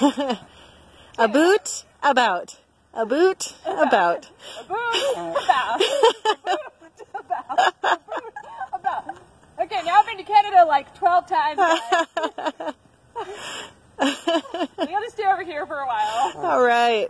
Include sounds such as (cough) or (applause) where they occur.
a boot, about. A boot, about. A boot, about. about. about. Okay, now I've been to Canada like 12 times. (laughs) we gotta stay over here for a while. All right.